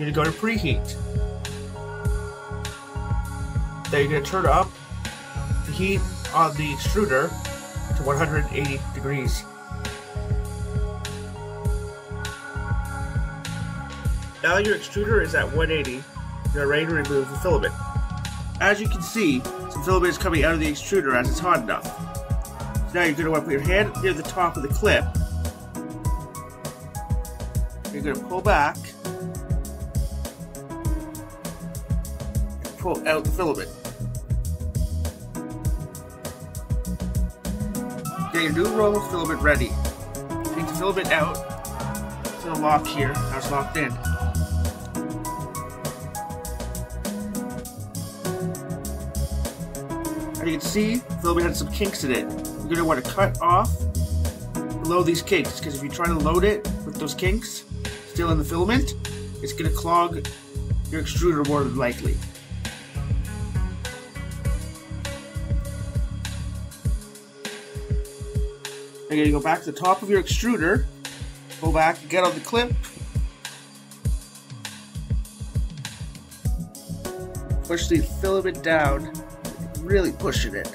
you're to go to preheat. Then you're to turn up the heat on the extruder to 180 degrees. Now your extruder is at 180, you're ready to remove the filament. As you can see, some filament is coming out of the extruder as it's hot enough. So now you're going to want to put your hand near the top of the clip. You're going to pull back pull out the filament. Get your new roll of filament ready. Take the filament out to the lock here. Now it's locked in. As you can see, the filament had some kinks in it. You're going to want to cut off below these kinks because if you try to load it with those kinks still in the filament, it's going to clog your extruder more than likely. You're going to go back to the top of your extruder, go back, get on the clip, push the filament down really pushing it.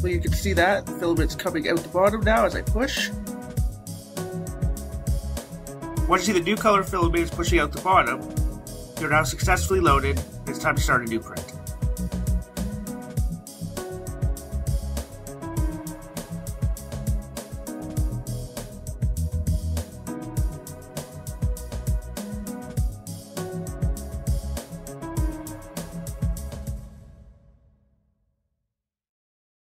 Well, you can see that the filament's coming out the bottom now as I push. Once you see the new color filament is pushing out the bottom, you're now successfully loaded. It's time to start a new print.